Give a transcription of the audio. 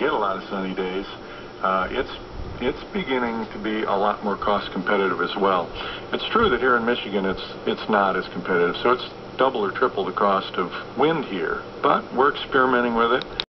get a lot of sunny days, uh, it's it's beginning to be a lot more cost competitive as well. It's true that here in Michigan it's it's not as competitive, so it's double or triple the cost of wind here, but we're experimenting with it.